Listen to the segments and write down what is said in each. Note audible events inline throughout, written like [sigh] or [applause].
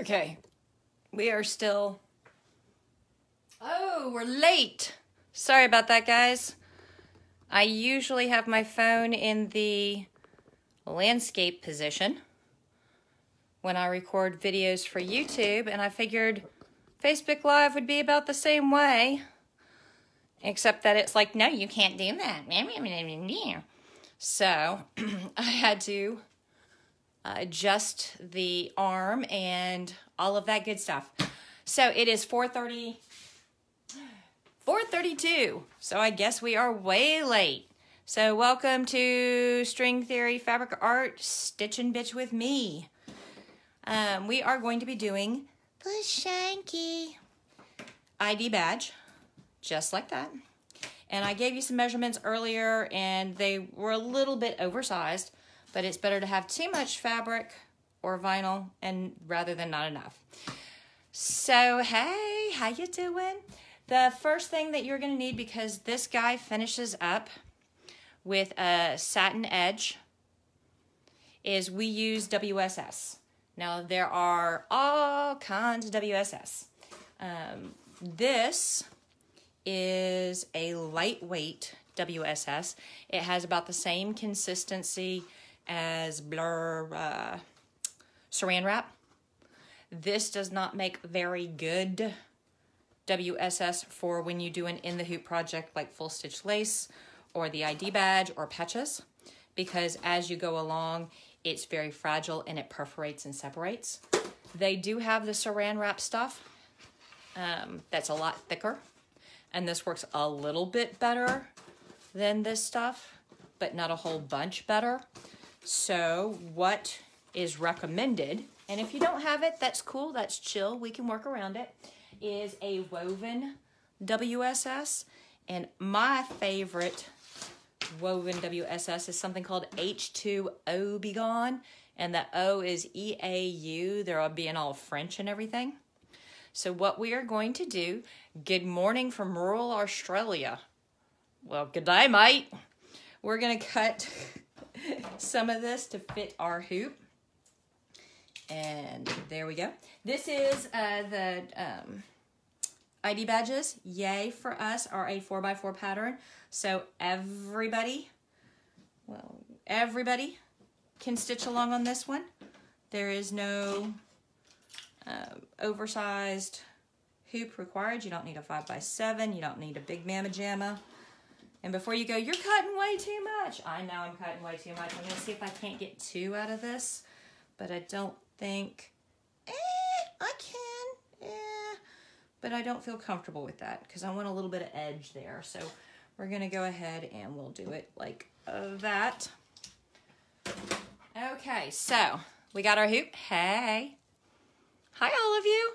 Okay. We are still. Oh, we're late. Sorry about that, guys. I usually have my phone in the landscape position when I record videos for YouTube, and I figured Facebook Live would be about the same way. Except that it's like, no, you can't do that. So [clears throat] I had to adjust the arm and all of that good stuff. So it is 4:30 4:32. So I guess we are way late. So welcome to String Theory Fabric Art Stitch and Bitch with me. Um, we are going to be doing the Shanky ID badge, just like that. And I gave you some measurements earlier and they were a little bit oversized but it's better to have too much fabric or vinyl and rather than not enough. So, hey, how you doing? The first thing that you're going to need because this guy finishes up with a satin edge is we use WSS. Now, there are all kinds of WSS. Um, this is a lightweight WSS. It has about the same consistency as blur uh, saran wrap. This does not make very good WSS for when you do an in the hoop project like full stitch lace or the ID badge or patches because as you go along it's very fragile and it perforates and separates. They do have the saran wrap stuff um, that's a lot thicker and this works a little bit better than this stuff but not a whole bunch better. So what is recommended, and if you don't have it, that's cool, that's chill, we can work around it, is a woven WSS. And my favorite woven WSS is something called H2O Begone. And the O is E-A-U. They're all being all French and everything. So what we are going to do, good morning from rural Australia. Well, good day, mate. We're going to cut [laughs] some of this to fit our hoop. And there we go. This is uh, the um, ID badges. Yay for us are a 4x4 pattern. So everybody, well, everybody can stitch along on this one. There is no uh, oversized hoop required. You don't need a 5x7. You don't need a big mamma jamma. And before you go, you're cutting way too much. I know I'm cutting way too much. I'm to see if I can't get two out of this. But I don't think, eh, I can, eh. But I don't feel comfortable with that because I want a little bit of edge there. So we're to go ahead and we'll do it like that. Okay, so we got our hoop. Hey. Hi, all of you.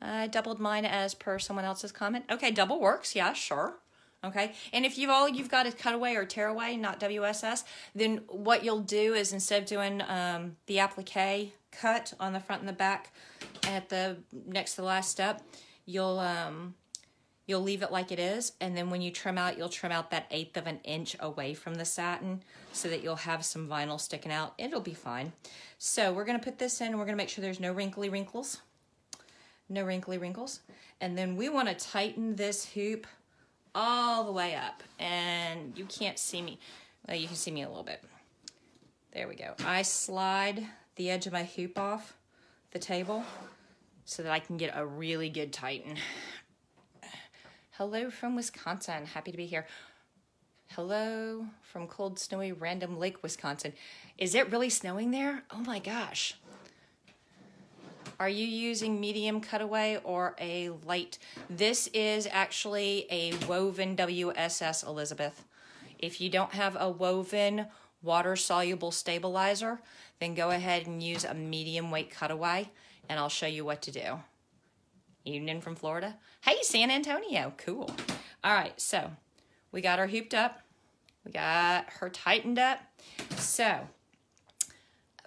I doubled mine as per someone else's comment. Okay, double works. Yeah, sure. Okay, and if you've all you've got is cutaway or tearaway, not WSS, then what you'll do is instead of doing um, the applique cut on the front and the back at the next to the last step, you'll um, you'll leave it like it is, and then when you trim out, you'll trim out that eighth of an inch away from the satin so that you'll have some vinyl sticking out. It'll be fine. So we're gonna put this in, we're gonna make sure there's no wrinkly wrinkles, no wrinkly wrinkles, and then we want to tighten this hoop all the way up and you can't see me. Well, you can see me a little bit. There we go. I slide the edge of my hoop off the table so that I can get a really good tighten. Hello from Wisconsin. Happy to be here. Hello from cold, snowy, random lake, Wisconsin. Is it really snowing there? Oh my gosh. Are you using medium cutaway or a light? This is actually a woven WSS, Elizabeth. If you don't have a woven water-soluble stabilizer, then go ahead and use a medium weight cutaway, and I'll show you what to do. Evening from Florida. Hey, San Antonio. Cool. All right, so we got her hooped up. We got her tightened up. So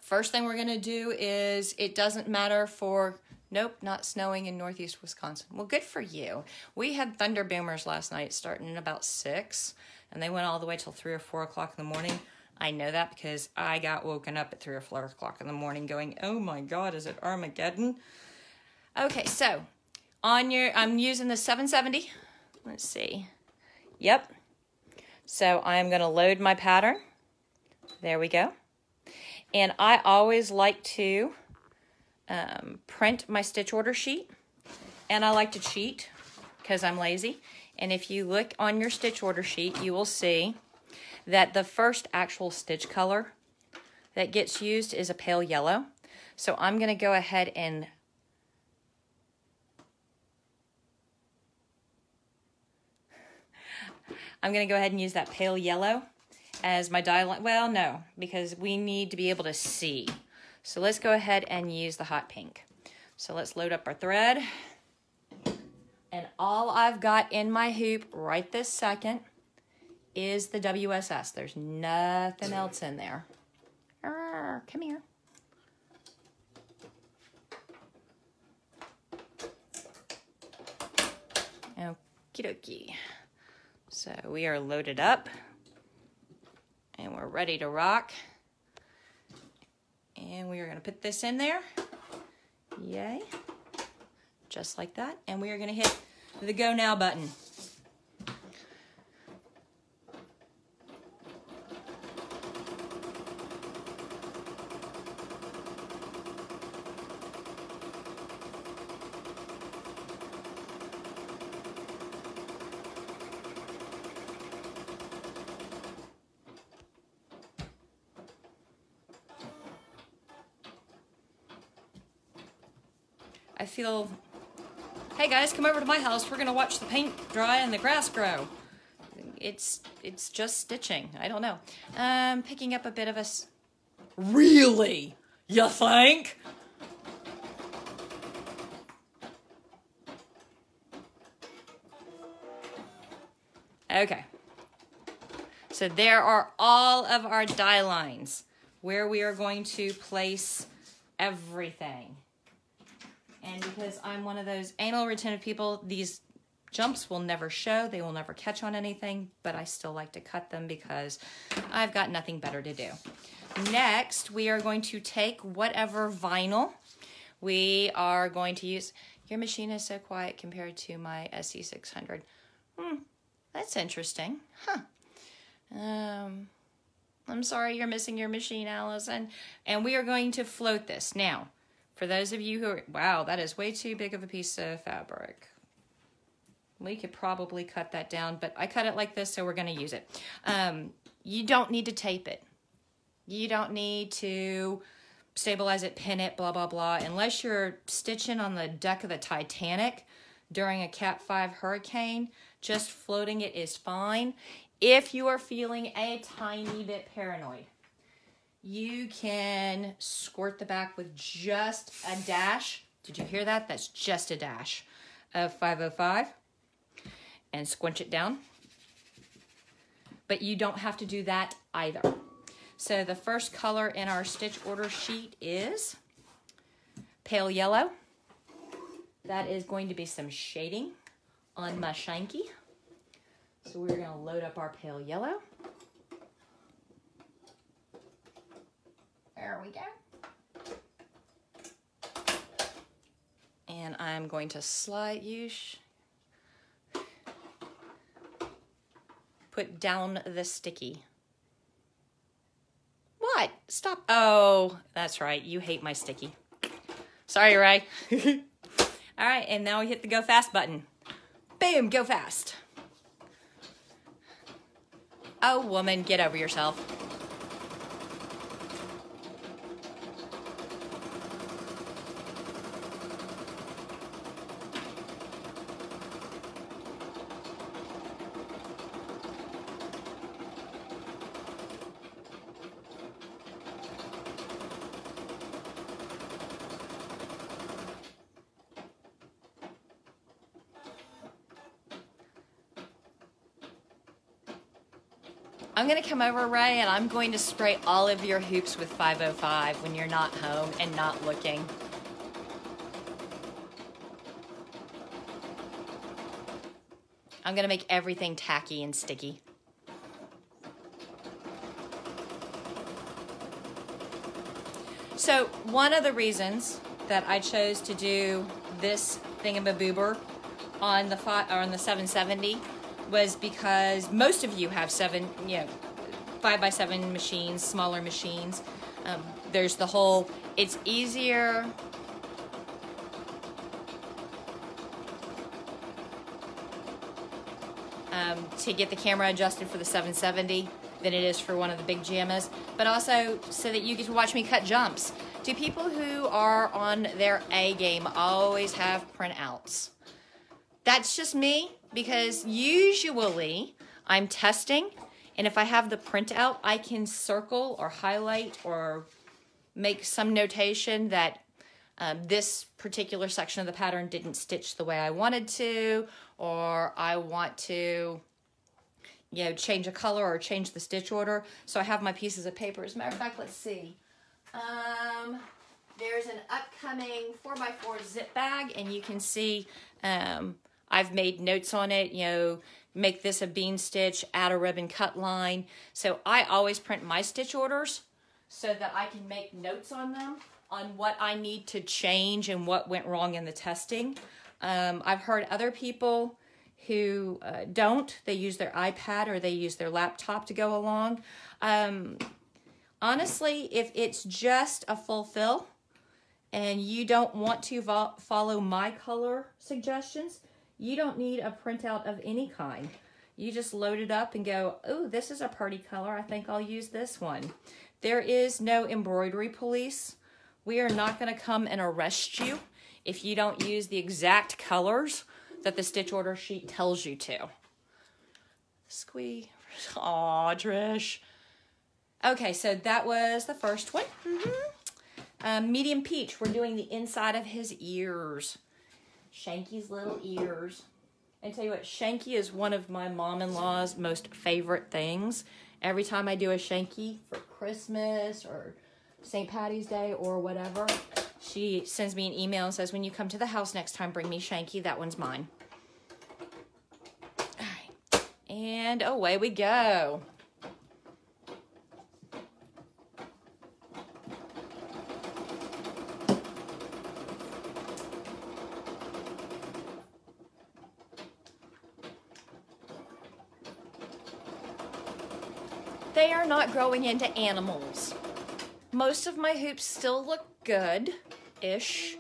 First thing we're going to do is it doesn't matter for Nope, not snowing in northeast Wisconsin. Well, good for you. We had thunder boomers last night starting at about 6, and they went all the way till 3 or 4 o'clock in the morning. I know that because I got woken up at 3 or 4 o'clock in the morning going, oh my God, is it Armageddon? Okay, so on your, I'm using the 770. Let's see. Yep. So I'm going to load my pattern. There we go. And I always like to um, print my stitch order sheet. And I like to cheat because I'm lazy. And if you look on your stitch order sheet, you will see that the first actual stitch color that gets used is a pale yellow. So I'm going to go ahead and I'm going to go ahead and use that pale yellow as my dye. Well, no, because we need to be able to see. So let's go ahead and use the hot pink. So let's load up our thread. And all I've got in my hoop right this second is the WSS. There's nothing else in there. Come here. Okie dokie. So we are loaded up and we're ready to rock. And we are going to put this in there. Yay. Just like that. And we are going to hit the go now button. Feel, hey guys, come over to my house. We're gonna watch the paint dry and the grass grow. It's it's just stitching. I don't know. Um, picking up a bit of a. really? You think? Okay. So there are all of our die lines where we are going to place everything. And because I'm one of those anal retentive people, these jumps will never show. They will never catch on anything, but I still like to cut them because I've got nothing better to do. Next, we are going to take whatever vinyl we are going to use. Your machine is so quiet compared to my SE600. Hmm, that's interesting. Huh. Um, I'm sorry you're missing your machine, Allison. And we are going to float this. Now, for those of you who are, wow, that is way too big of a piece of fabric. We could probably cut that down, but I cut it like this, so we're going to use it. Um, you don't need to tape it. You don't need to stabilize it, pin it, blah, blah, blah. Unless you're stitching on the deck of the Titanic during a Cat 5 hurricane, just floating it is fine. If you are feeling a tiny bit paranoid, you can squirt the back with just a dash. Did you hear that? That's just a dash of 505 and squinch it down. But you don't have to do that either. So the first color in our stitch order sheet is pale yellow. That is going to be some shading on my shanky. So we're going to load up our pale yellow. There we go. And I'm going to slide use, put down the sticky. What? Stop. Oh, that's right. You hate my sticky. Sorry, Ray. [laughs] All right, and now we hit the go fast button. Boom, go fast. Oh, woman, get over yourself. I'm gonna come over, Ray, and I'm going to spray all of your hoops with 505 when you're not home and not looking. I'm gonna make everything tacky and sticky. So one of the reasons that I chose to do this thingamabobber on the on the 770 was because most of you have seven, you know, five by seven machines, smaller machines. Um, there's the whole. It's easier. Um, to get the camera adjusted for the 770 than it is for one of the big JAMMAs, but also so that you get to watch me cut jumps. Do people who are on their A game always have printouts? That's just me because usually I'm testing and if I have the printout, I can circle or highlight or make some notation that um, this particular section of the pattern didn't stitch the way I wanted to, or I want to, you know, change a color or change the stitch order. So I have my pieces of paper. As a matter of fact, let's see. Um, there's an upcoming 4x4 zip bag, and you can see um, I've made notes on it, you know, make this a bean stitch, add a ribbon cut line. So I always print my stitch orders so that I can make notes on them on what I need to change and what went wrong in the testing. Um, I've heard other people who uh, don't, they use their iPad or they use their laptop to go along. Um, honestly, if it's just a full fill and you don't want to follow my color suggestions, you don't need a printout of any kind. You just load it up and go, oh, this is a pretty color. I think I'll use this one. There is no embroidery police. We are not going to come and arrest you if you don't use the exact colors that the stitch order sheet tells you to. Squee. [laughs] Aw, Trish. Okay, so that was the first one. Mm -hmm. um, medium peach, we're doing the inside of his ears. Shanky's little ears. And tell you what, Shanky is one of my mom-in-law's most favorite things. Every time I do a Shanky for Christmas or St. Patty's Day or whatever, she sends me an email and says, when you come to the house next time, bring me Shanky. That one's mine. All right. And away we go. They are not growing into animals. Most of my hoops still look good-ish.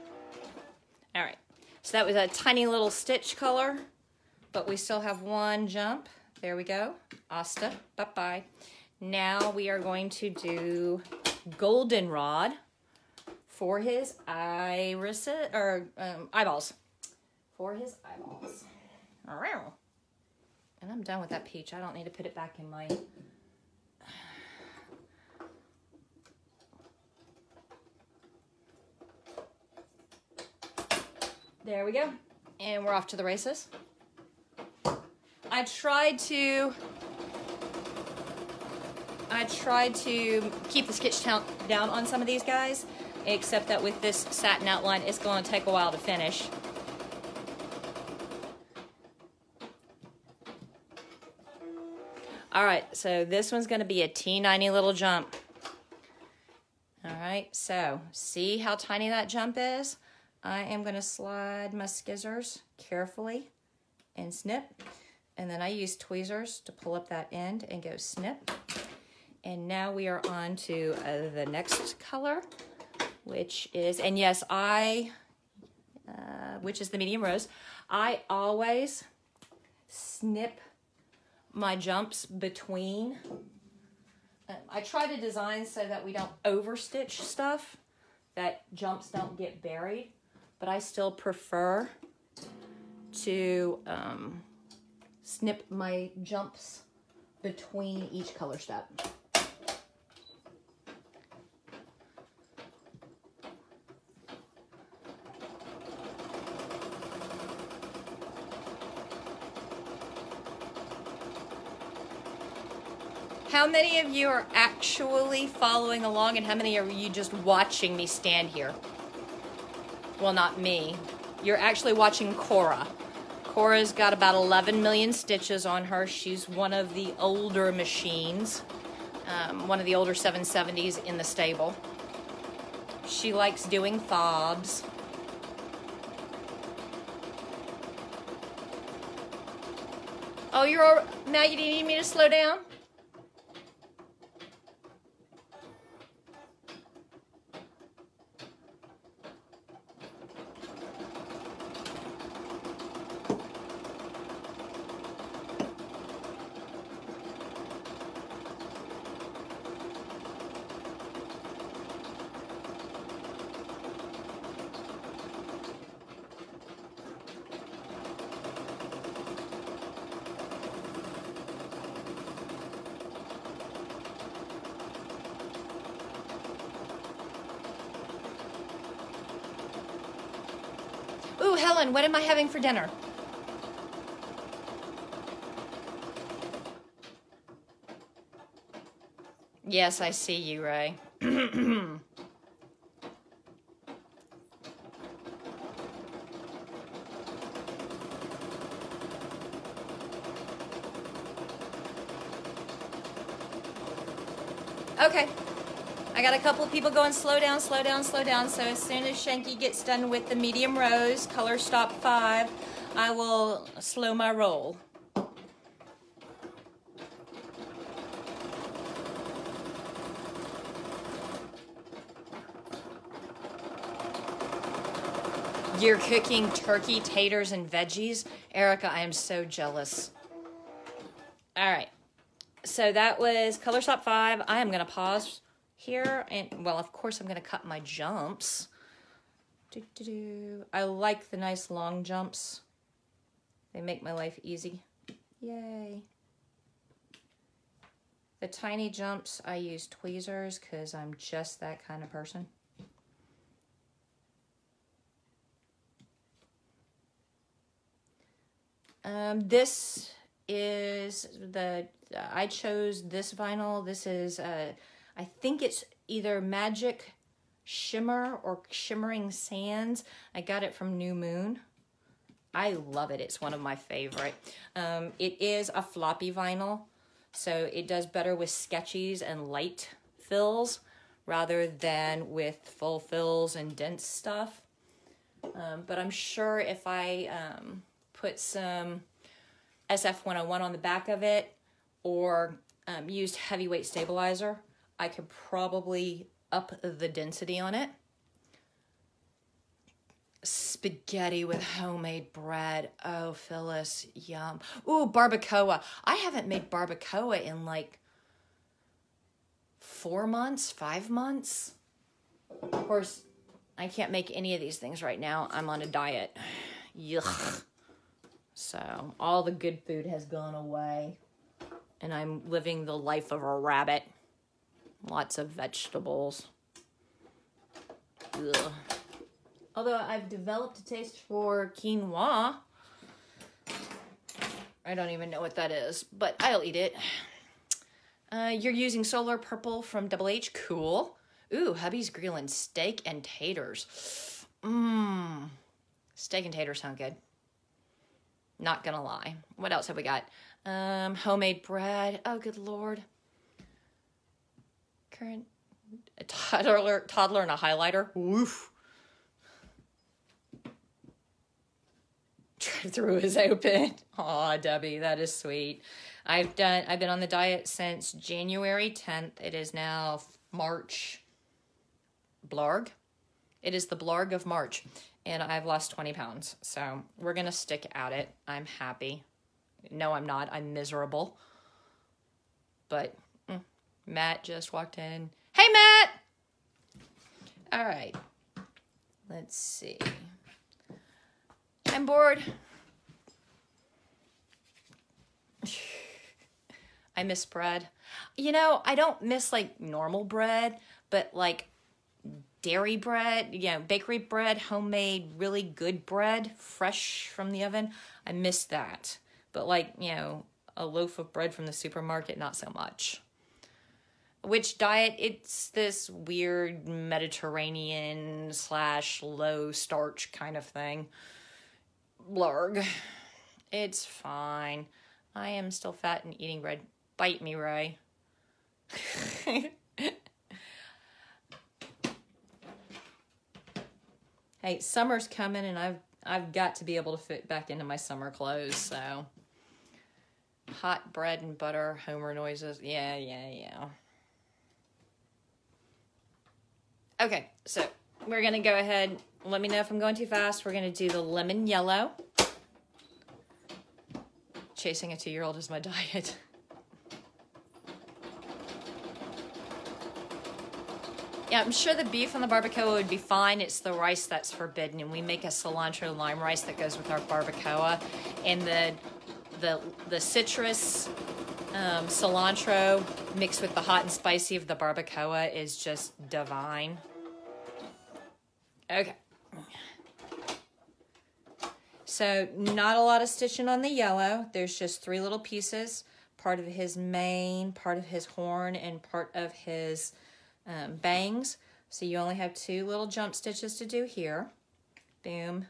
All right, so that was a tiny little stitch color, but we still have one jump. There we go, Asta, bye-bye. Now we are going to do goldenrod for his iris or um, eyeballs. For his eyeballs. And I'm done with that peach. I don't need to put it back in my There we go. And we're off to the races. I tried to I tried to keep the sketch count down on some of these guys, except that with this satin outline, it's going to take a while to finish. All right, so this one's going to be a T90 little jump. All right, so see how tiny that jump is? I am going to slide my scissors carefully and snip. And then I use tweezers to pull up that end and go snip. And now we are on to uh, the next color, which is, and yes, I, uh, which is the medium rose. I always snip my jumps between. Um, I try to design so that we don't overstitch stuff, that jumps don't get buried but I still prefer to um, snip my jumps between each color step. How many of you are actually following along and how many are you just watching me stand here? Well, not me. You're actually watching Cora. Cora's got about 11 million stitches on her. She's one of the older machines, um, one of the older 770s in the stable. She likes doing fobs. Oh, you're all, now you need me to slow down? Ooh, Helen, what am I having for dinner? Yes, I see you, Ray. [clears throat] okay. I got a couple of people going slow down, slow down, slow down. So as soon as Shanky gets done with the medium rose, color stop five, I will slow my roll. You're cooking turkey, taters, and veggies? Erica, I am so jealous. All right. So that was color stop five. I am going to pause here. And well, of course, I'm to cut my jumps. I like the nice long jumps. They make my life easy. Yay. The tiny jumps, I use tweezers because I'm just that kind of person. Um, this is the, I chose this vinyl. This is, uh, I think it's either Magic Shimmer or Shimmering Sands. I got it from New Moon. I love it. It's one of my favorite. Um, it is a floppy vinyl, so it does better with sketchies and light fills rather than with full fills and dense stuff. Um, but I'm sure if I um, put some SF101 on the back of it or um, used heavyweight stabilizer, I could probably up the density on it. Spaghetti with homemade bread. Oh, Phyllis, yum. Ooh, barbacoa. I haven't made barbacoa in like four months, five months. Of course, I can't make any of these things right now. I'm on a diet. Yuck. So all the good food has gone away. And I'm living the life of a rabbit. Lots of vegetables. Ugh. Although I've developed a taste for quinoa. I don't even know what that is, but I'll eat it. Uh, you're using Solar Purple from Double H. Cool. Ooh, hubby's grilling steak and taters. Mmm. Steak and taters sound good. Not gonna lie. What else have we got? Um, homemade bread. Oh, good lord. Current a toddler, toddler and a highlighter. Woof. Drive-through [laughs] is open. Aw, Debbie, that is sweet. I've done. I've been on the diet since January 10th. It is now March. Blarg. It is the Blarg of March, and I've lost 20 pounds. So we're gonna stick at it. I'm happy. No, I'm not. I'm miserable. But Matt just walked in. Hey, Matt. All right. Let's see. I'm bored. [sighs] I miss bread. You know, I don't miss like normal bread, but like dairy bread, you know, bakery bread, homemade, really good bread, fresh from the oven. I miss that. But like, you know, a loaf of bread from the supermarket, not so much. Which diet? It's this weird Mediterranean slash low starch kind of thing. Blarg. It's fine. I am still fat and eating bread. Bite me, Ray. [laughs] Hey, summer's coming and I've I've got to be able to fit back into my summer clothes, so hot bread and butter, Homer noises. Yeah, yeah, yeah. Okay, so we're gonna go ahead. Let me know if I'm going too fast. We're gonna do the lemon yellow. Chasing a two-year-old is my [laughs] diet. Yeah, I'm sure the beef on the barbacoa would be fine. It's the rice that's forbidden, and we make a cilantro lime rice that goes with our barbacoa, and the the the citrus um, cilantro mixed with the hot and spicy of the barbacoa is just divine. Okay. So not a lot of stitching on the yellow. There's just three little pieces. Part of his mane, part of his horn, and part of his um, bangs. So you only have two little jump stitches to do here. Boom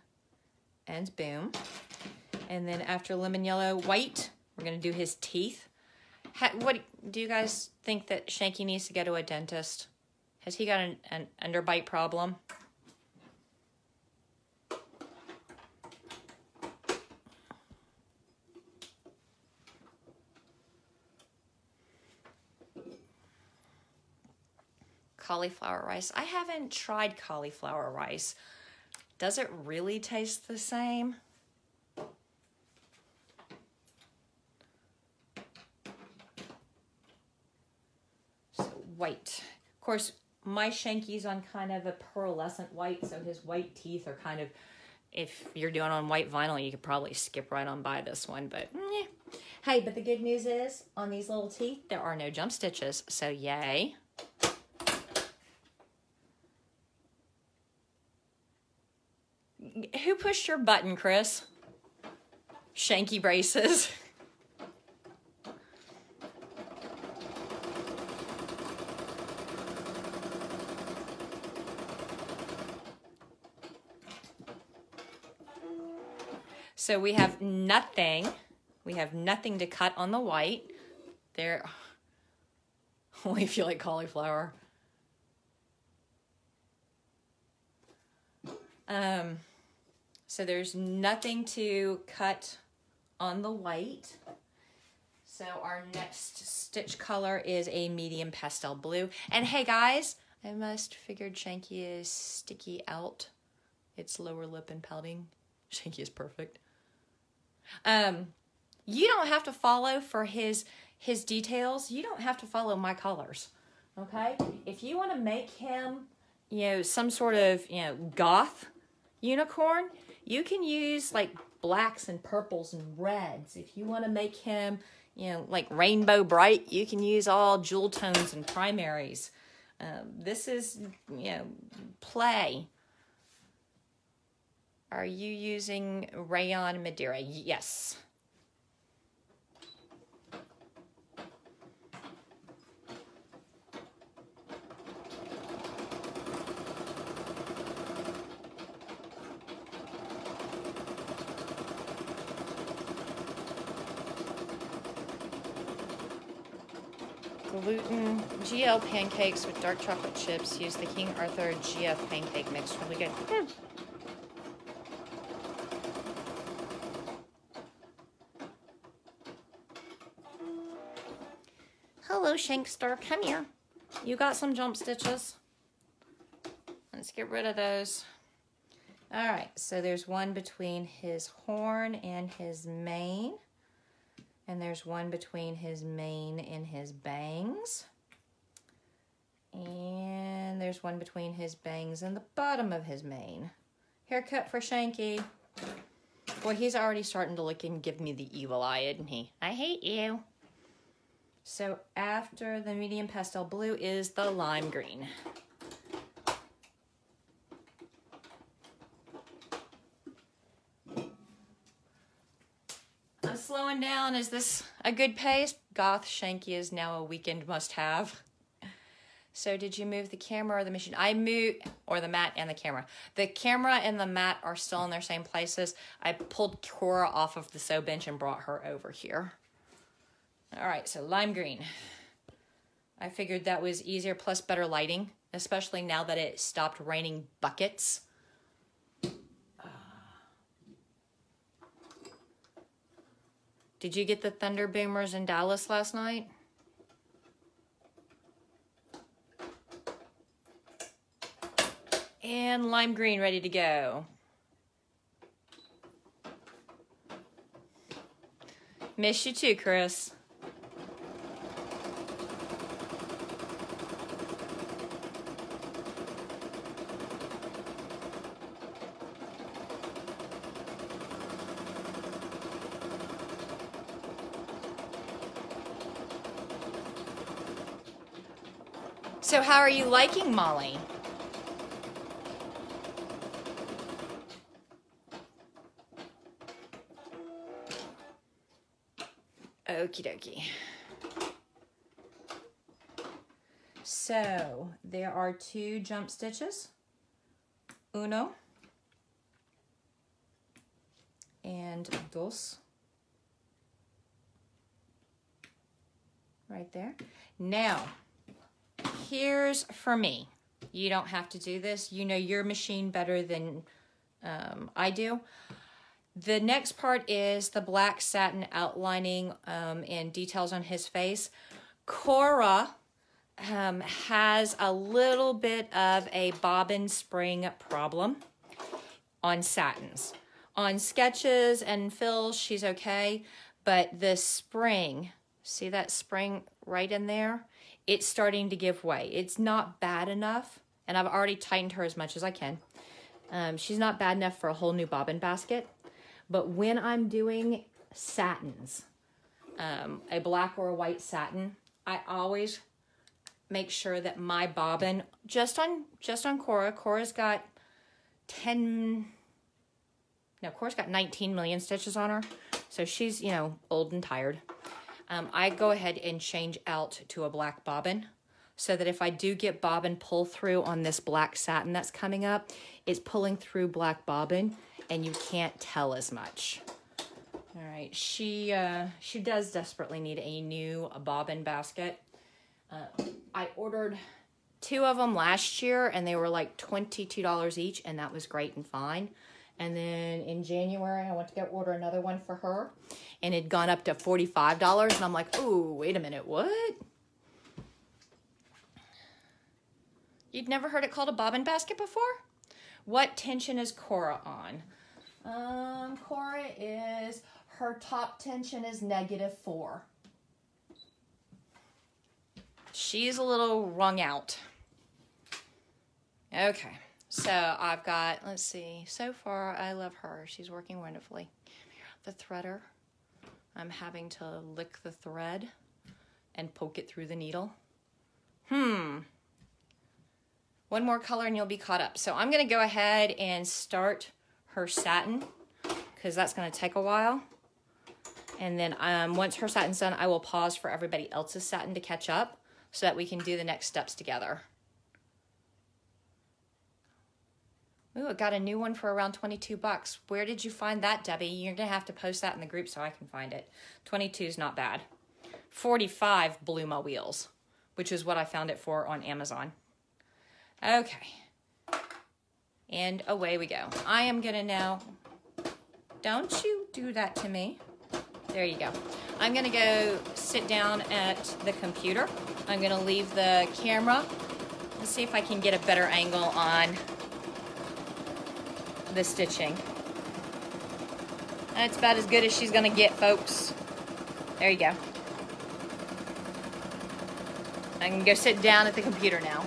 and boom. And then after lemon yellow, white, we're to do his teeth. Ha, what do you guys think that Shanky needs to go to a dentist? Has he got an, an underbite problem? Cauliflower rice. I haven't tried cauliflower rice. Does it really taste the same? So white. Of course, my Shanky's on kind of a pearlescent white, so his white teeth are kind of, if you're doing on white vinyl, you could probably skip right on by this one, but yeah. Hey, but the good news is, on these little teeth, there are no jump stitches, so yay. Who pushed your button, Chris? Shanky braces. [laughs] So we have nothing. We have nothing to cut on the white. There, [laughs] only feel like cauliflower. Um, so there's nothing to cut on the white. So our next stitch color is a medium pastel blue. And hey guys, I must figured Shanky is sticky out its lower lip and pouting. [laughs] Shanky is perfect. Um, you don't have to follow for his his details. You don't have to follow my colors. Okay? If you want to make him, you know, some sort of, you know, goth unicorn, you can use like blacks and purples and reds. If you want to make him, you know, like Rainbow Brite, you can use all jewel tones and primaries. Um, this is, you know, play. Are you using rayon Madeira? Yes. Gluten GL pancakes with dark chocolate chips. Use the King Arthur GF pancake mix. Really good. Mm. Hello, Shankster. Come here. You got some jump stitches. Let's get rid of those. All right, so there's one between his horn and his mane. And there's one between his mane and his bangs. And there's one between his bangs and the bottom of his mane. Haircut for Shanky. Boy, he's already starting to look and give me the evil eye, isn't he? I hate you. So after the medium pastel blue is the lime green. Slowing down. Is this a good pace? Goth Shanky is now a weekend must have. So did you move the camera or the machine? I moved, or the mat and the camera. The camera and the mat are still in their same places. I pulled Cora off of the sew bench and brought her over here. All right, so lime green. I figured that was easier plus better lighting, especially now that it stopped raining buckets. Did you get the Thunder Boomers in Dallas last night? And lime green ready to go. Miss you too, Chris. So how are you liking Molly? Okie dokie. So there are two jump stitches. Uno and dos. Right there. Now, here's for me. You don't have to do this. You know your machine better than um, I do. The next part is the black satin outlining um, and details on his face. Cora um, has a little bit of a bobbin spring problem on satins. On sketches and fills, she's okay, but the spring, see that spring right in there? It's starting to give way. It's not bad enough, and I've already tightened her as much as I can. Um, she's not bad enough for a whole new bobbin basket, but when I'm doing satins, um, a black or a white satin, I always make sure that my bobbin, just on just on Cora, Cora's got 10, no, Cora's got 19 million stitches on her. So she's, you know, old and tired. Um, I go ahead and change out to a black bobbin so that if I do get bobbin pull through on this black satin that's coming up, it's pulling through black bobbin and you can't tell as much. All right, she uh, she does desperately need a new bobbin basket. Uh, I ordered two of them last year and they were like $22 each and that was great and fine. And then in January, I went to go order another one for her and it had gone up to $45 and I'm like, oh, wait a minute, what? You'd never heard it called a bobbin basket before? What tension is Cora on? Um, Cora is, her top tension is negative four. She's a little wrung out. Okay, so I've got, let's see, so far I love her. She's working wonderfully. The threader, I'm having to lick the thread and poke it through the needle. Hmm. One more color and you'll be caught up. So I'm gonna go ahead and start her satin because that's going to take a while. And then um, once her satin's done, I will pause for everybody else's satin to catch up so that we can do the next steps together. Ooh, I got a new one for around 22 bucks. Where did you find that, Debbie? You're going to have to post that in the group so I can find it. 22 is not bad. 45 blew my wheels, which is what I found it for on Amazon. Okay. And away we go. I am going to now, don't you do that to me. There you go. I'm going to go sit down at the computer. I'm going to leave the camera. Let's see if I can get a better angle on the stitching. That's about as good as she's to get, folks. There you go. I can go sit down at the computer now.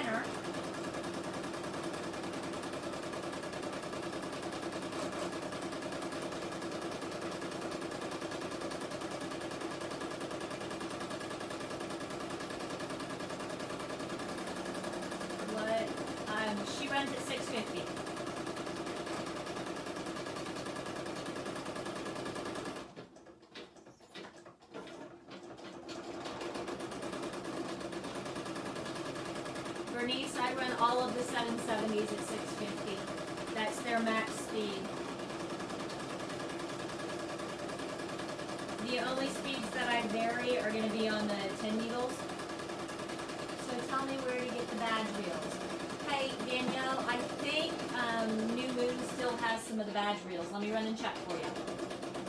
Dinner. What? Um, she runs at 650. Bernice, I run all of the 770s at 650. That's their max speed. The only speeds that I vary are going to be on the 10 needles. So tell me where to get the badge reels. Hey, Danielle, I think um, New Moon still has some of the badge reels. Let me run and check for you.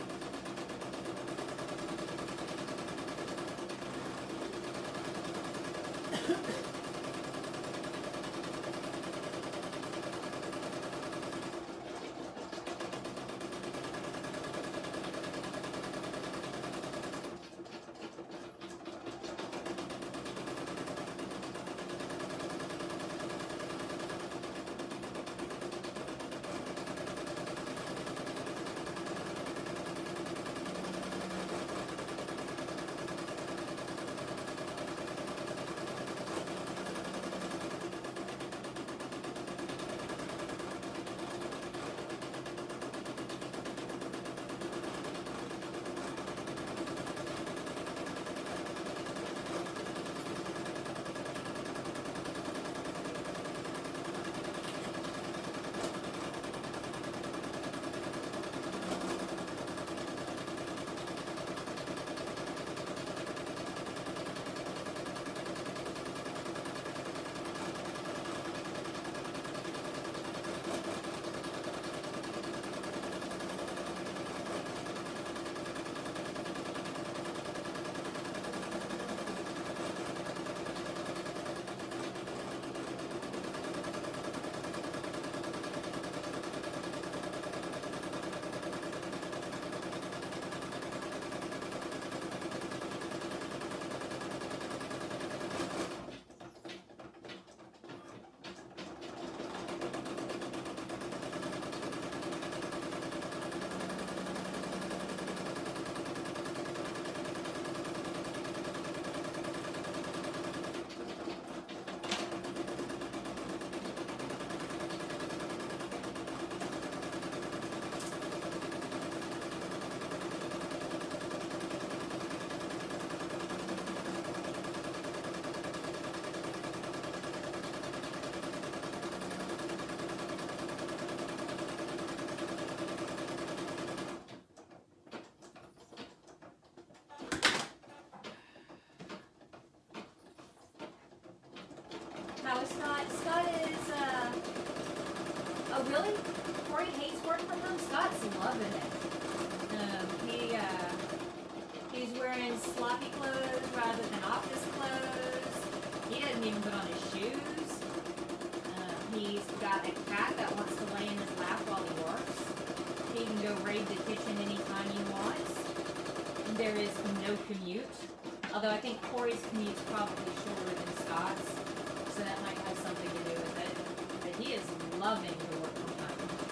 Home? Scott's loving it. Um, he, uh, he's wearing sloppy clothes rather than office clothes. He doesn't even put on his shoes. Um, he's got a cat that wants to lay in his lap while he works. He can go raid the kitchen anytime he wants. There is no commute. Although I think Corey's commute's probably shorter than Scott's so that might have something to do with it. But he is loving to work from home.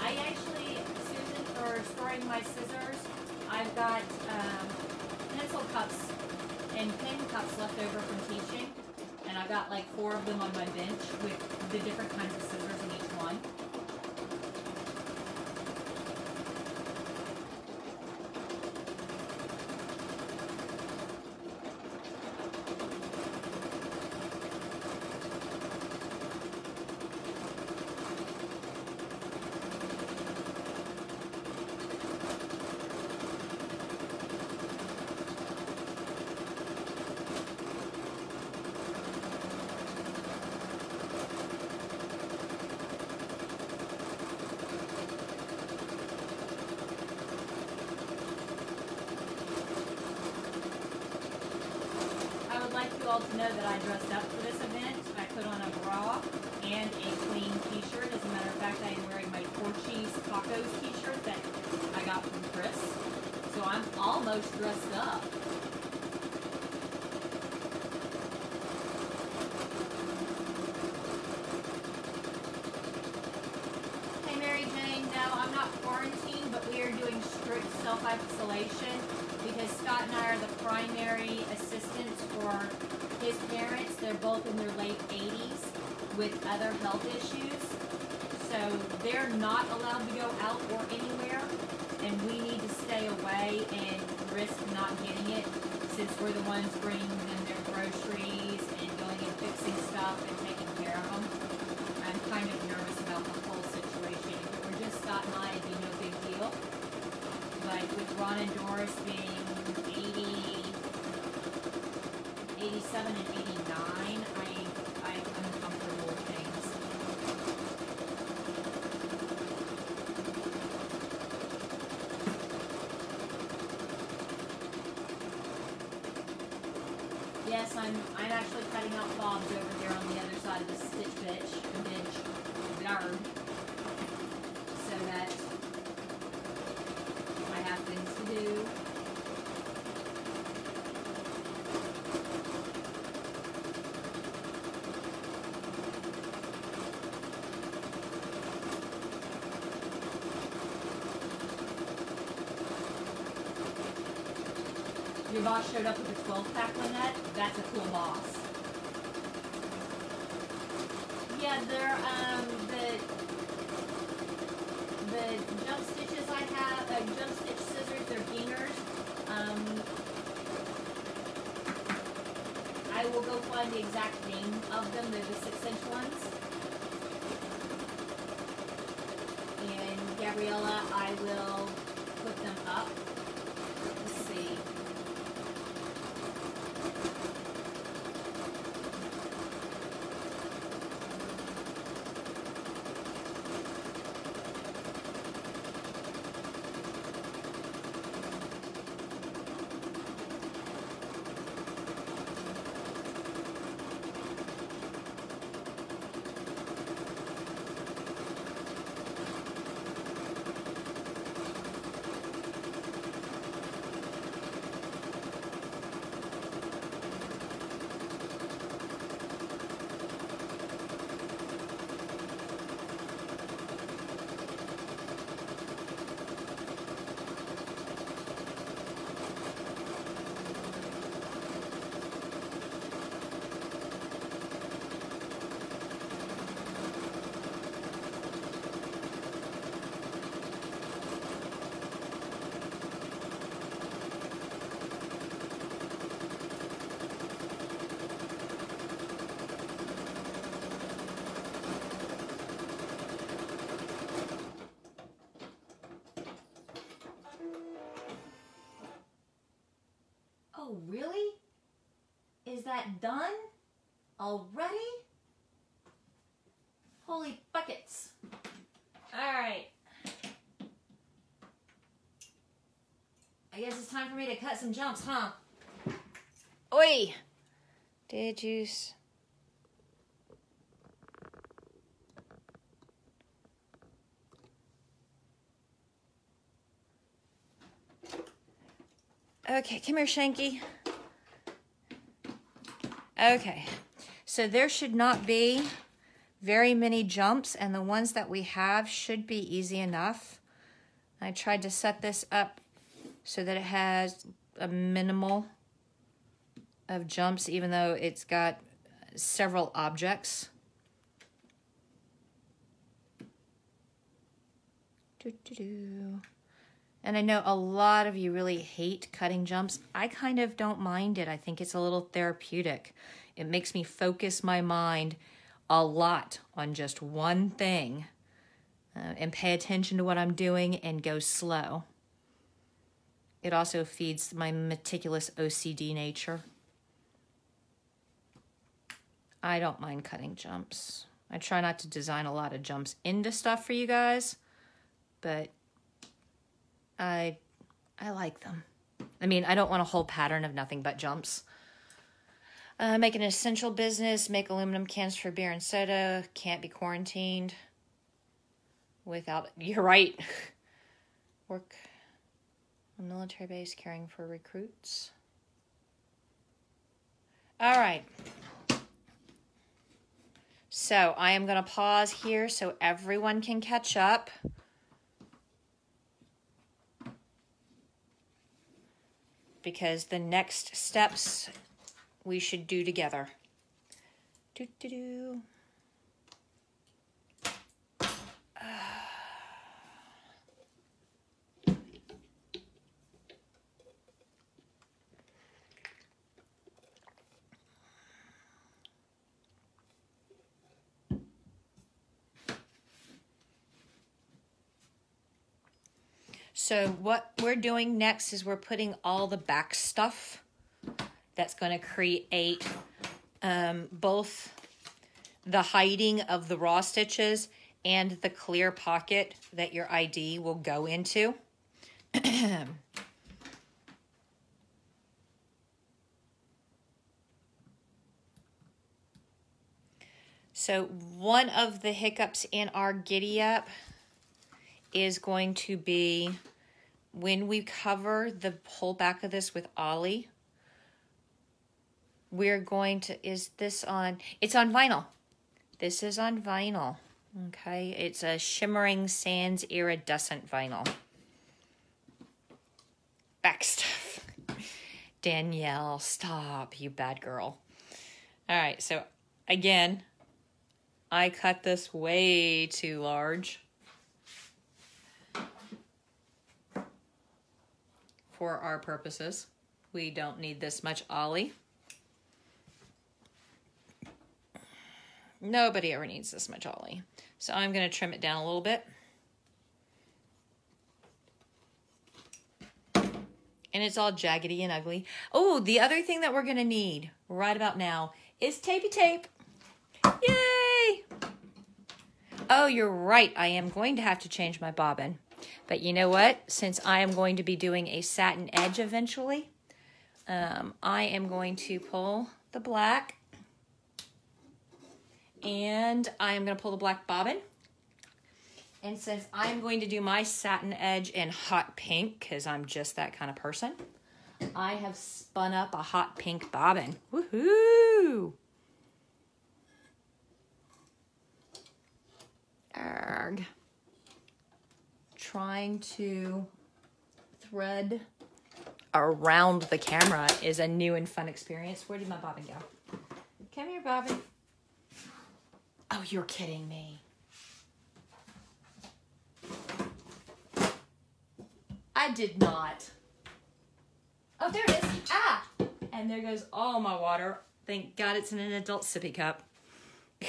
I actually, Susan, storing my scissors, I've got um, pencil cups and pen cups left over from teaching. And I've got like four of them on my bench with the different kinds of scissors all to know that I dressed up for this event. I put on a bra and a clean t-shirt. As a matter of fact, I am wearing my Torchy's Tacos t-shirt that I got from Chris. So I'm almost dressed up. Hey Mary Jane, no, I'm not quarantined, but we are doing strict self-isolation because Scott and I are the primary assistants for his parents. They're both in their late 80s with other health issues. So they're not allowed to go out or anywhere, and we need to stay away and risk not getting it since we're the ones bringing them their groceries and going and fixing stuff and taking care of them. I'm kind of nervous about the and I, it'd be no big deal. But with Ron and Doris being 80, 87 and 89, I, I'm comfortable with things. Yes, I'm, I'm actually cutting out fobs over here on the other side of the stitch bitch, bitch, yard. So that I have things to do. Boss showed up with a 12 pack on that. That's a cool boss. Yeah, they're um the the jump stitches I have, uh, jump stitch scissors, they're Ginghers. Um, I will go find the exact name of them. They're the six inch ones. Is that done? Already? Holy buckets. Alright. I guess it's time for me to cut some jumps, huh? Oi! Did you... Okay, come here, Shanky. Okay, so there should not be very many jumps, and the ones that we have should be easy enough. I tried to set this up so that it has a minimal of jumps, even though it's got several objects. Doo -doo -doo. And I know a lot of you really hate cutting jumps. I kind of don't mind it. I think it's a little therapeutic. It makes me focus my mind a lot on just one thing uh, and pay attention to what I'm doing and go slow. It also feeds my meticulous OCD nature. I don't mind cutting jumps. I try not to design a lot of jumps into stuff for you guys, but I I like them. I mean, I don't want a whole pattern of nothing but jumps. Uh, make an essential business, make aluminum cans for beer and soda, can't be quarantined without, [laughs] you're right. Work on military base caring for recruits. All right. So I am going to pause here so everyone can catch up. Because the next steps we should do together. Do, do, do. So what we're doing next is we're putting all the back stuff that's going to create um, both the hiding of the raw stitches and the clear pocket that your ID will go into. [clears throat] so one of the hiccups in our giddy up is going to be when we cover the whole back of this with Ollie, we're going to, is this on, it's on vinyl. This is on vinyl, okay? It's a Shimmering Sands iridescent vinyl. Back stuff. Danielle, stop, you bad girl. All right, so again, I cut this way too large. For our purposes. We don't need this much ollie. Nobody ever needs this much ollie. So I'm going to trim it down a little bit. And it's all jaggedy and ugly. Oh, the other thing that we're going to need right about now is tapey tape. Yay! Oh, you're right. I am going to have to change my bobbin. But you know what? Since I am going to be doing a satin edge eventually, um, I am going to pull the black and I am going to pull the black bobbin. And since I'm going to do my satin edge in hot pink, because I'm just that kind of person, I have spun up a hot pink bobbin. Woohoo! Arg trying to thread around the camera is a new and fun experience. Where did my bobbin go? Come here, bobbin. Oh, you're kidding me. I did not. Oh, there it is. Ah! And there goes all my water. Thank God it's in an adult sippy cup. [laughs]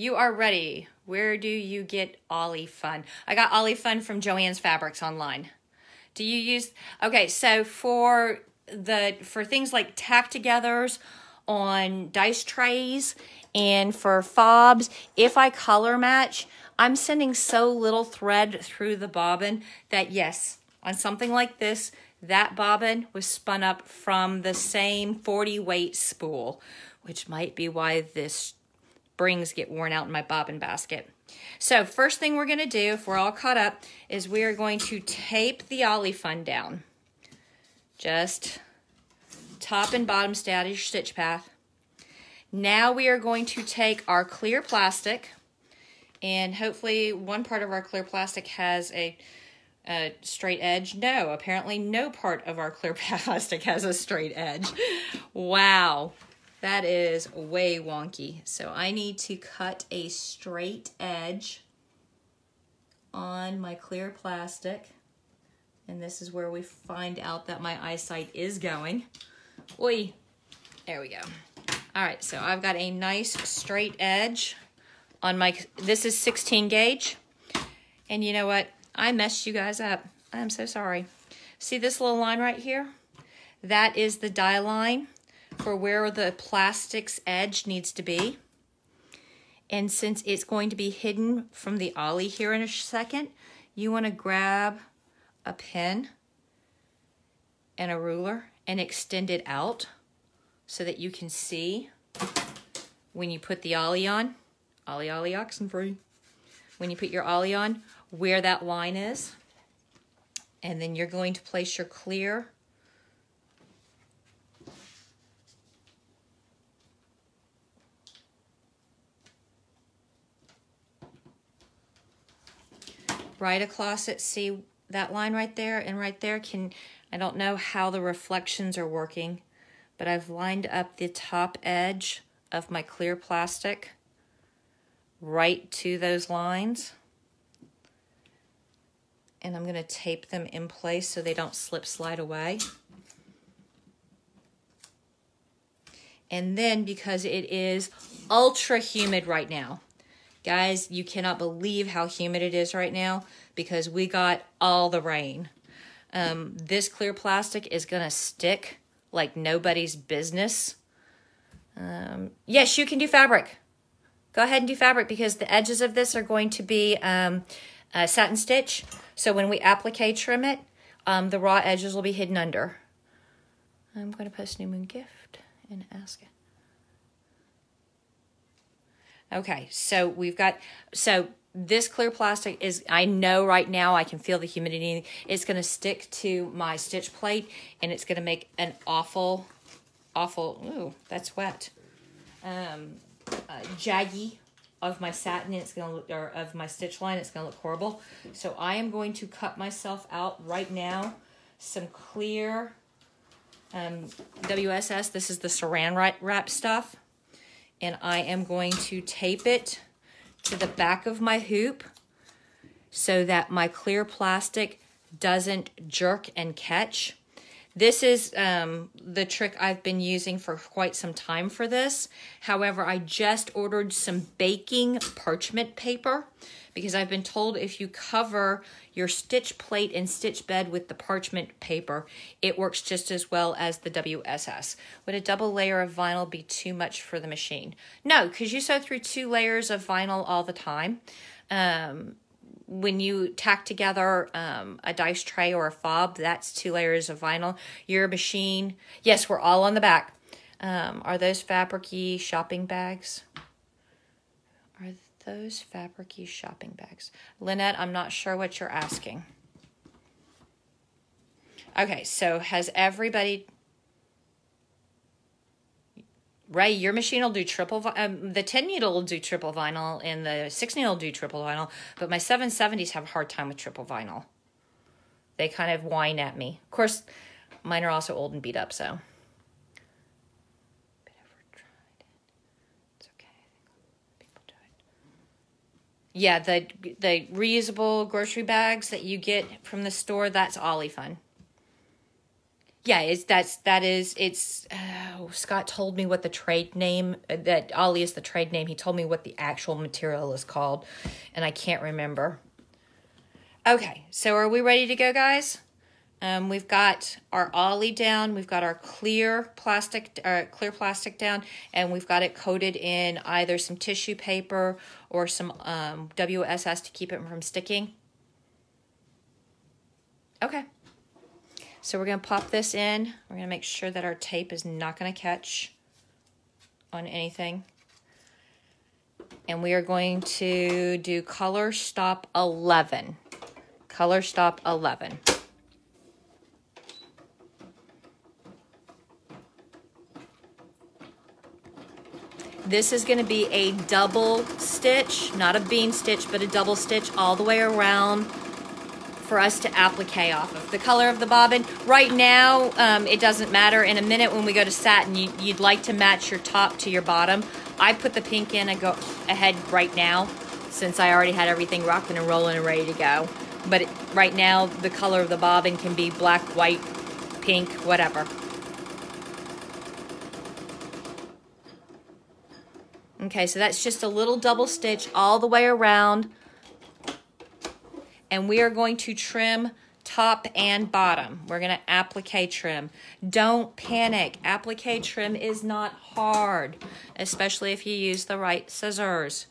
You are ready. Where do you get Oly-Fun? I got Oly-Fun from Joann's Fabrics online. Do you use Okay, so for the for things like tack togethers on dice trays and for fobs, if I color match, I'm sending so little thread through the bobbin that yes, on something like this, that bobbin was spun up from the same 40 weight spool, which might be why this springs get worn out in my bobbin basket. So first thing we're going to do, if we're all caught up, is we are going to tape the Oly-Fun down. Just top and bottom status stitch path. Now we are going to take our clear plastic, and hopefully one part of our clear plastic has a, a straight edge. No, apparently no part of our clear [laughs] plastic has a straight edge. Wow. That is way wonky. So I need to cut a straight edge on my clear plastic. And this is where we find out that my eyesight is going. Oi, there we go. All right, so I've got a nice straight edge on my, this is 16 gauge. And you know what? I messed you guys up. I'm so sorry. See this little line right here? That is the die line for where the plastic's edge needs to be. And since it's going to be hidden from the ollie here in a second, you want to grab a pen and a ruler and extend it out so that you can see when you put the ollie on, ollie ollie oxen free, when you put your ollie on, where that line is. And then you're going to place your clear right across it. See that line right there and right there? Can I don't know how the reflections are working, but I've lined up the top edge of my clear plastic right to those lines. And I'm going to tape them in place so they don't slip slide away. And then because it is ultra humid right now, Guys, you cannot believe how humid it is right now because we got all the rain. Um, this clear plastic is going to stick like nobody's business. Um, yes, you can do fabric. Go ahead and do fabric because the edges of this are going to be um, satin stitch. So when we applique trim it, um, the raw edges will be hidden under. I'm going to post New Moon Gift and ask it. Okay, so we've got, so this clear plastic is, I know right now I can feel the humidity. It's going to stick to my stitch plate and it's going to make an awful, awful, ooh, that's wet, um, uh, jaggy of my satin. It's to look, or of my stitch line. It's going to look horrible. So I am going to cut myself out right now some clear um, WSS. This is the saran wrap stuff and I am going to tape it to the back of my hoop so that my clear plastic doesn't jerk and catch. This is um, the trick I've been using for quite some time for this. However, I just ordered some baking parchment paper because I've been told if you cover your stitch plate and stitch bed with the parchment paper, it works just as well as the WSS. Would a double layer of vinyl be too much for the machine? No, because you sew through two layers of vinyl all the time. Um, when you tack together um, a dice tray or a fob, that's two layers of vinyl. Your machine, yes, we're all on the back. Um, are those fabricy shopping bags? Are those fabricy shopping bags? Lynette, I'm not sure what you're asking. Okay, so has everybody... Ray, your machine will do triple, um, the 10 needle will do triple vinyl and the 6 needle will do triple vinyl, but my 770s have a hard time with triple vinyl. They kind of whine at me. Of course, mine are also old and beat up, so. Yeah, the the reusable grocery bags that you get from the store, that's Oly-Fun. Yeah, it's that's that is it's oh, Scott told me what the trade name that Ollie is the trade name. He told me what the actual material is called and I can't remember. Okay, so are we ready to go guys? Um, we've got our ollie down, we've got our clear plastic, uh, clear plastic down, and we've got it coated in either some tissue paper or some um, WSS to keep it from sticking. Okay, so we're going to pop this in. We're going to make sure that our tape is not going to catch on anything. And we are going to do color stop 11. Color stop 11. This is going to be a double stitch, not a bean stitch, but a double stitch all the way around for us to applique off of. The color of the bobbin, right now, um, it doesn't matter. In a minute when we go to satin, you, would like to match your top to your bottom. I put the pink in, I go ahead right now since I already had everything rocking and rolling and ready to go. But it, right now, the color of the bobbin can be black, white, pink, whatever. Okay, so that's just a little double stitch all the way around. And we are going to trim top and bottom. We're going to applique trim. Don't panic. Applique trim is not hard, especially if you use the right scissors.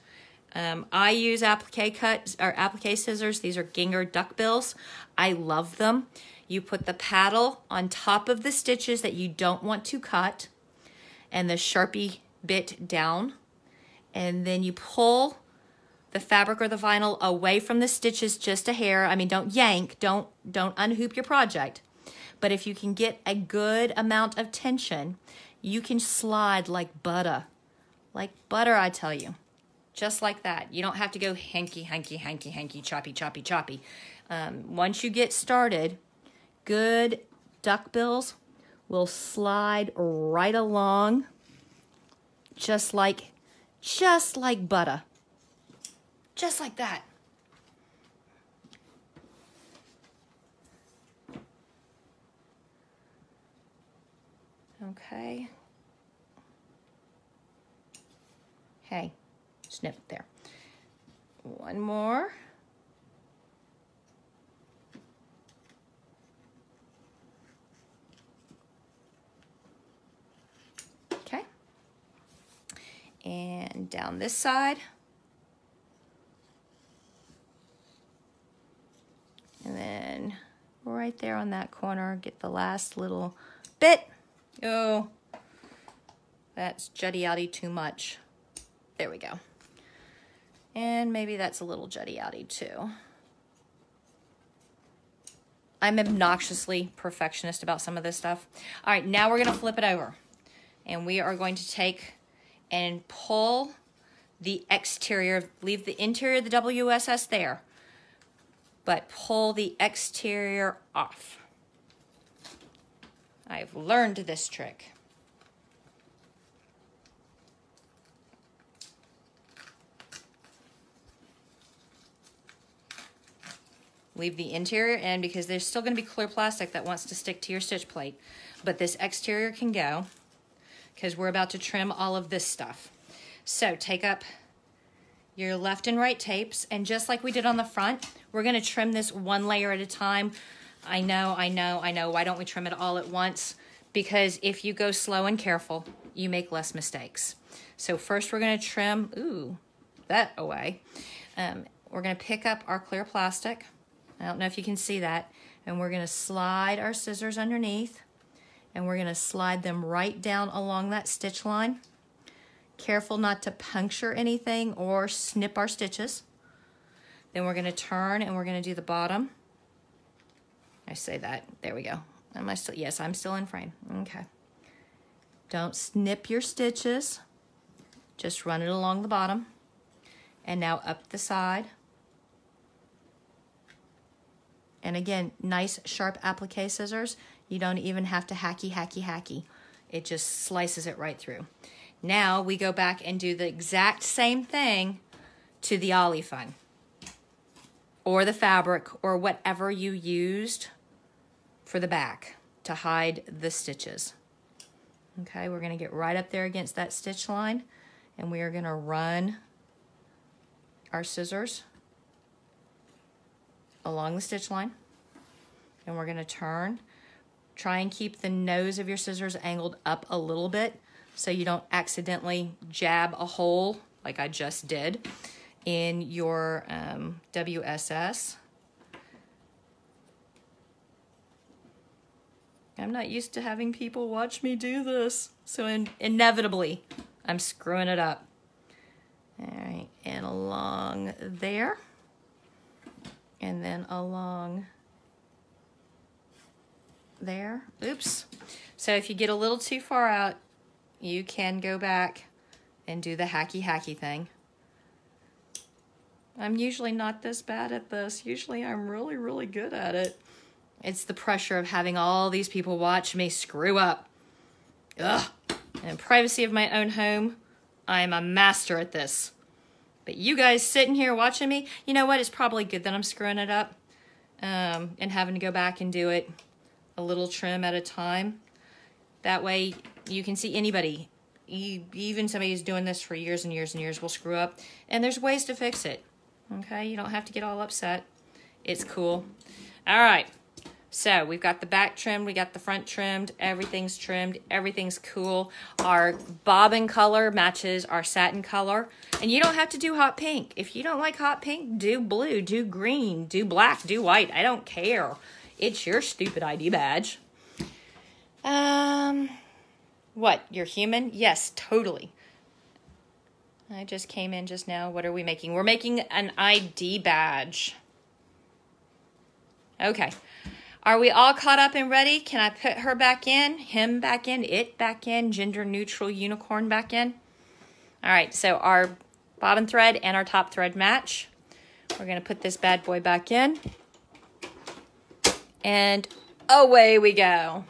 Um, I use applique cut or applique scissors. These are Gingher duckbills. I love them. You put the paddle on top of the stitches that you don't want to cut and the Sharpie bit down. And then you pull the fabric or the vinyl away from the stitches just a hair. I mean, don't yank, don't, don't unhoop your project. But if you can get a good amount of tension, you can slide like butter. Like butter, I tell you. Just like that. You don't have to go hanky, hanky, hanky, hanky, choppy, choppy, choppy. Um, once you get started, good duckbills will slide right along just like just like butter just like that okay hey snip there one more Okay. and down this side. And then right there on that corner, get the last little bit. Oh, that's jutty outy too much. There we go. And maybe that's a little jutty outy too. I'm obnoxiously perfectionist about some of this stuff. All right, now we're gonna flip it over. And we are going to take and pull the exterior, leave the interior of the WSS there, but pull the exterior off. I've learned this trick. Leave the interior in because there's still going to be clear plastic that wants to stick to your stitch plate. But this exterior can go because we're about to trim all of this stuff. So take up your left and right tapes and just like we did on the front, we're gonna trim this one layer at a time. I know, I know, I know. Why don't we trim it all at once? Because if you go slow and careful, you make less mistakes. So first we're gonna trim, ooh, that away. Um, we're gonna pick up our clear plastic. I don't know if you can see that. And we're gonna slide our scissors underneath and we're going to slide them right down along that stitch line. Careful not to puncture anything or snip our stitches. Then we're going to turn and we're going to do the bottom. I say that. There we go. Am I still? Yes, I'm still in frame. Okay. Don't snip your stitches. Just run it along the bottom. And now up the side. And again, nice sharp applique scissors. You don't even have to hacky, hacky, hacky. It just slices it right through. Now we go back and do the exact same thing to the Oly-Fun or the fabric or whatever you used for the back to hide the stitches. Okay, we're gonna get right up there against that stitch line and we are gonna run our scissors along the stitch line and we're gonna turn Try and keep the nose of your scissors angled up a little bit so you don't accidentally jab a hole like I just did in your um, WSS. I'm not used to having people watch me do this. So in inevitably, I'm screwing it up. All right, and along there, and then along there. Oops. So if you get a little too far out, you can go back and do the hacky hacky thing. I'm usually not this bad at this. Usually I'm really, really good at it. It's the pressure of having all these people watch me screw up. Ugh. In privacy of my own home, I am a master at this. But you guys sitting here watching me, you know what? It's probably good that I'm screwing it up um, and having to go back and do it a little trim at a time. That way you can see anybody, even somebody who's doing this for years and years and years will screw up. And there's ways to fix it. Okay, you don't have to get all upset. It's cool. All right, So we've got the back trimmed, we got the front trimmed, everything's trimmed, everything's cool. Our bobbin color matches our satin color. And you don't have to do hot pink. If you don't like hot pink, do blue, do green, do black, do white. I don't care. It's your stupid ID badge. Um, what? You're human? Yes, totally. I just came in just now. What are we making? We're making an ID badge. Okay. Are we all caught up and ready? Can I put her back in, him back in, it back in, gender neutral unicorn back in? All right, so our bobbin thread and our top thread match. We're going to put this bad boy back in. And away we go.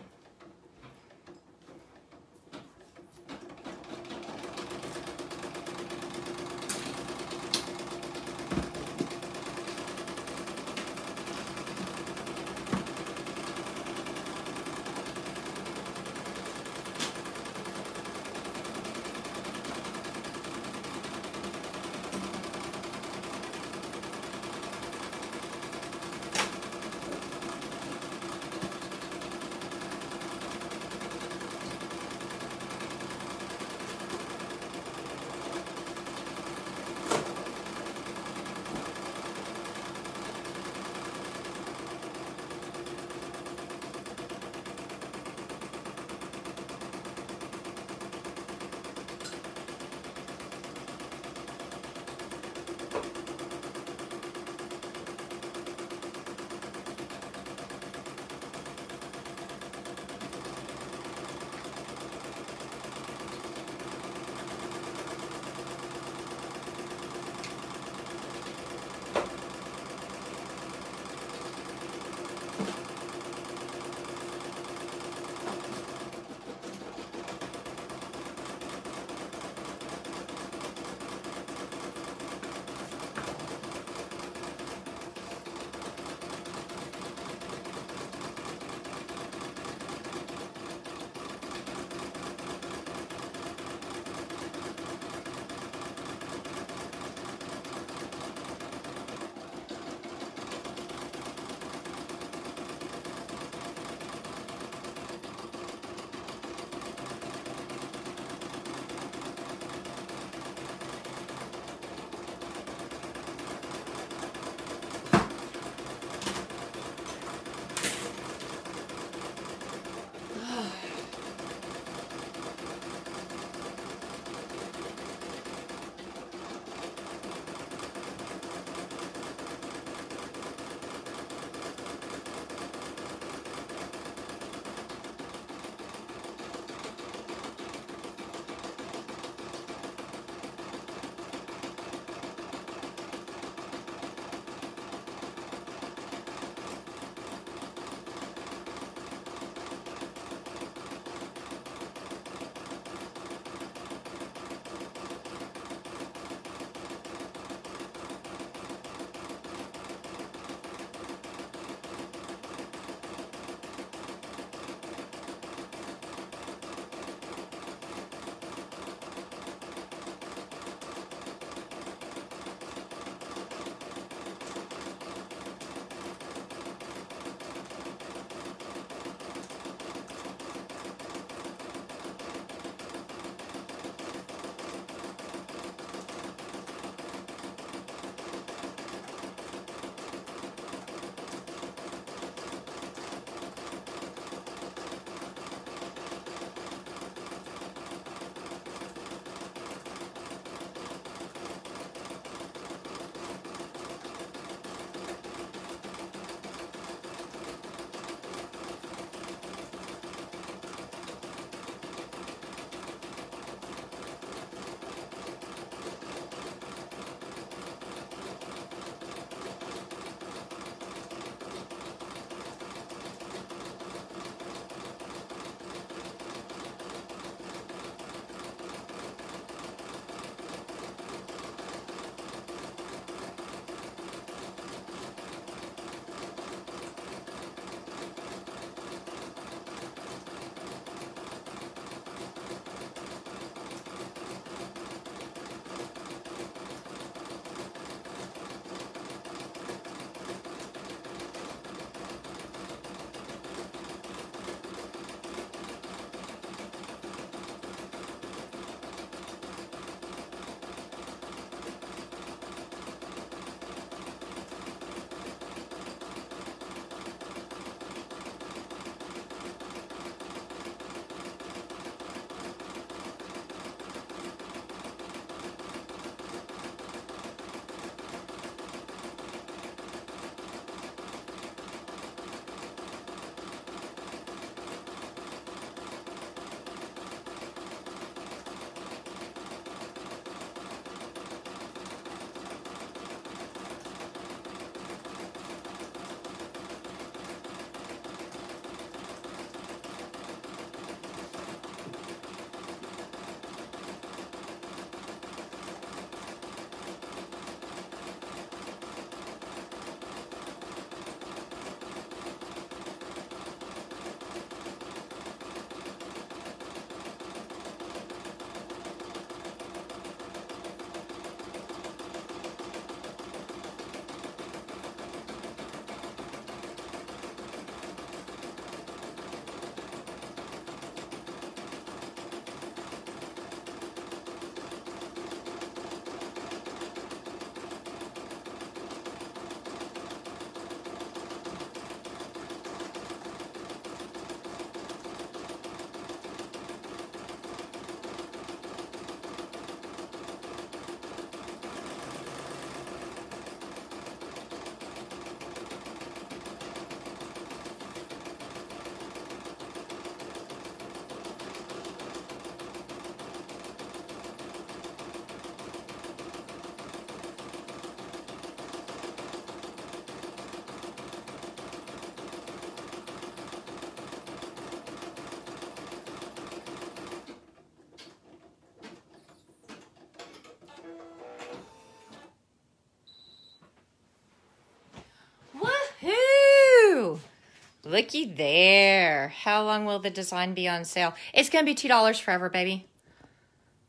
Looky there. How long will the design be on sale? It's going to be $2 forever, baby.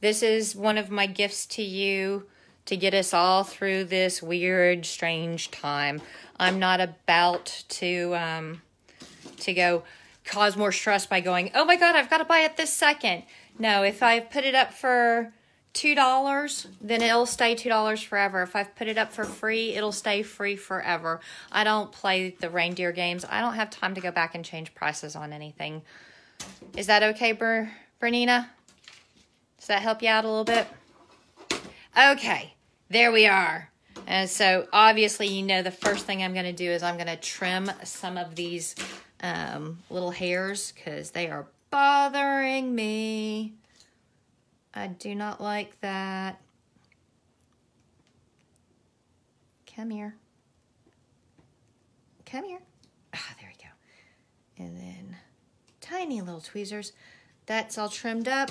This is one of my gifts to you to get us all through this weird, strange time. I'm not about to um, to go cause more stress by going, oh my God, I've got to buy it this second. No, if I put it up for $2, then it'll stay $2 forever. If I've put it up for free, it'll stay free forever. I don't play the reindeer games. I don't have time to go back and change prices on anything. Is that okay, Ber Bernina? Does that help you out a little bit? Okay, there we are. And so obviously, you know, the first thing I'm going to do is I'm going to trim some of these um, little hairs because they are bothering me. I do not like that. Come here. Come here. [sighs] Ah, there we go. And then tiny little tweezers. That's all trimmed up.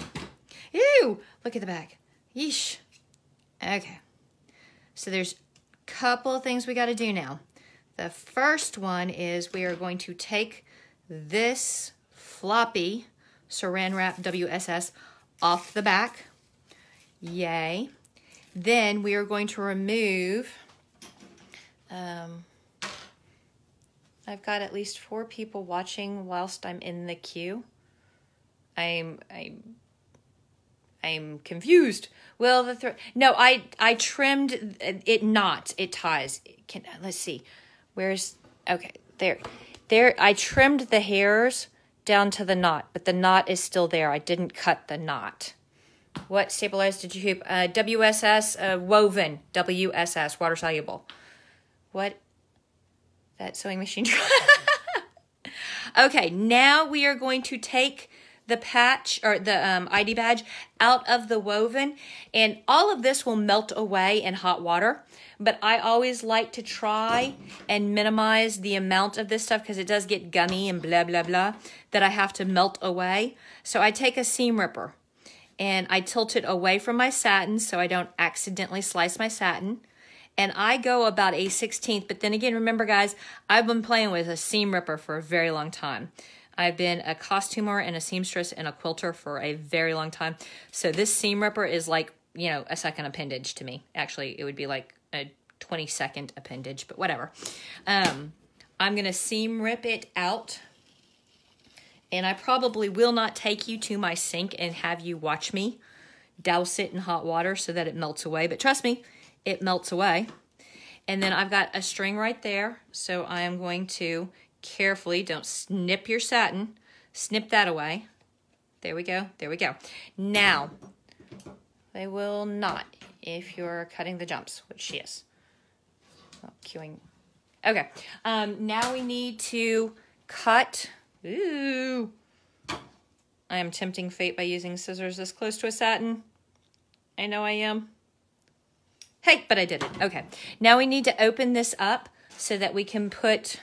Ew! Look at the back. Yeesh. Okay. So there's a couple of things we got to do now. The first one is we are going to take this floppy saran wrap WSS off the back. Yay. Then we are going to remove, um, I've got at least four people watching whilst I'm in the queue. I'm, I'm, I'm confused. Well, the throat, no, I, I trimmed it not, it ties. Can, let's see, where's, okay, there, there, I trimmed the hairs down to the knot, but the knot is still there. I didn't cut the knot. What stabilized did you hoop? Uh, WSS, uh, woven, WSS, water soluble. What? That sewing machine. [laughs] okay, now we are going to take the patch or the um, ID badge out of the woven and all of this will melt away in hot water. But I always like to try and minimize the amount of this stuff because it does get gummy and blah blah blah that I have to melt away. So I take a seam ripper and I tilt it away from my satin so I don't accidentally slice my satin. And I go about a 16th but then again remember guys I've been playing with a seam ripper for a very long time I've been a costumer and a seamstress and a quilter for a very long time. So this seam ripper is like, you know, a second appendage to me. Actually, it would be like a 20 second appendage, but whatever. Um, I'm going to seam rip it out. And I probably will not take you to my sink and have you watch me douse it in hot water so that it melts away. But trust me, it melts away. And then I've got a string right there. So I am going to carefully, don't snip your satin, snip that away. There we go, there we go. Now, they will not if you're cutting the jumps, which she is. Oh. Okay, um, now we need to cut. Ooh. I am tempting fate by using scissors this close to a satin. I know I am. Hey, but I did it. Okay, now we need to open this up so that we can put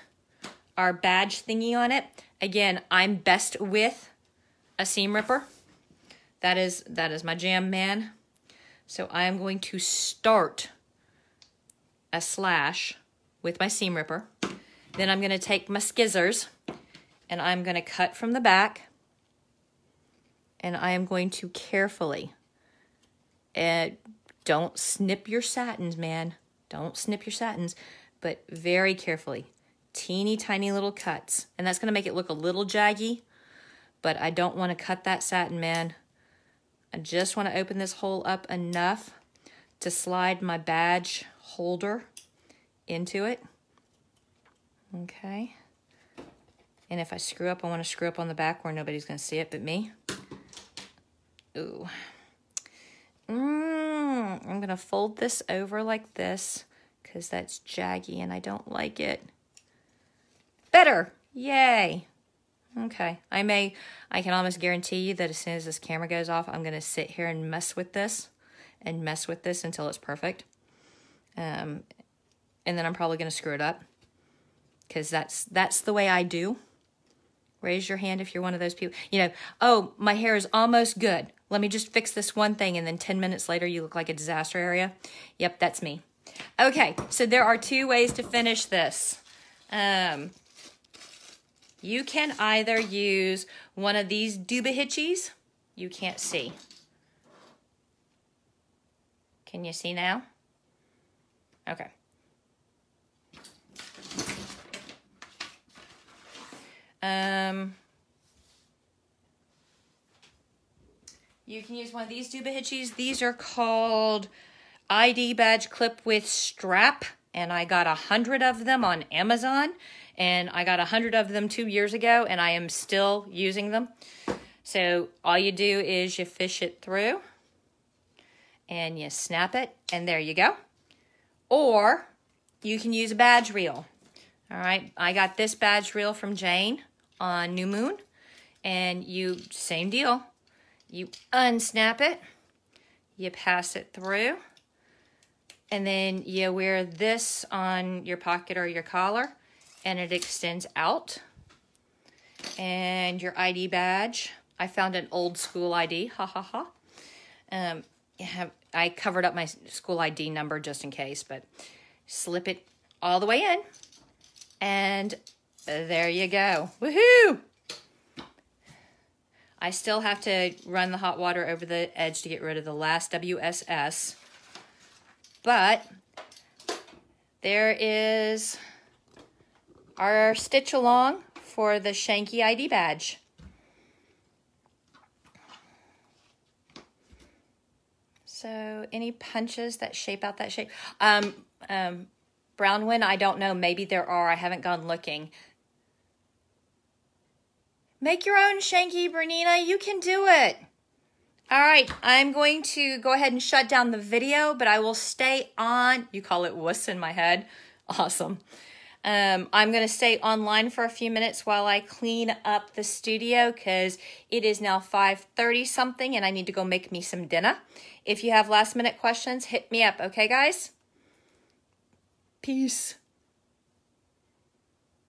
our badge thingy on it. Again, I'm best with a seam ripper. That is, that is my jam man. So I am going to start a slash with my seam ripper. Then I'm going to take my skizzers and I'm going to cut from the back and I am going to carefully, uh, don't snip your satins, man. Don't snip your satins, but very carefully teeny tiny little cuts. And that's going to make it look a little jaggy, but I don't want to cut that satin, man. I just want to open this hole up enough to slide my badge holder into it. Okay. And if I screw up, I want to screw up on the back where nobody's going to see it but me. Ooh. Mm, I'm going to fold this over like this because that's jaggy and I don't like it. Better. Yay. Okay. I may, I can almost guarantee you that as soon as this camera goes off, I'm going to sit here and mess with this and mess with this until it's perfect. Um, and then I'm probably going to screw it up because that's, that's the way I do. Raise your hand if you're one of those people. You know, oh, my hair is almost good. Let me just fix this one thing. And then 10 minutes later, you look like a disaster area. Yep, that's me. Okay, so there are two ways to finish this. Um, You can either use one of these Dubahitchis. You can't see. Can you see now? Okay. Um, you can use one of these Dubahitchis. These are called ID badge clip with strap, and I got a hundred of them on Amazon, and I got a hundred of them two years ago, and I am still using them. So all you do is you fish it through, and you snap it, and there you go. Or you can use a badge reel. All right, I got this badge reel from Jane on New Moon, and you, same deal. You unsnap it, you pass it through, and then you wear this on your pocket or your collar, and it extends out. And your ID badge, I found an old school ID, ha ha ha. Um, have, I covered up my school ID number just in case, but slip it all the way in, and there you go. Woohoo! I still have to run the hot water over the edge to get rid of the last WSS. But there is our stitch along for the Shanky ID badge. So any punches that shape out that shape? Um, um, brown one, I don't know. Maybe there are. I haven't gone looking. Make your own, Shanky Bernina. You can do it. All right, I'm going to go ahead and shut down the video, but I will stay on. You call it wuss in my head. Awesome. Um, I'm going to stay online for a few minutes while I clean up the studio because it is now 5.30 something and I need to go make me some dinner. If you have last minute questions, hit me up. Okay, guys? Peace.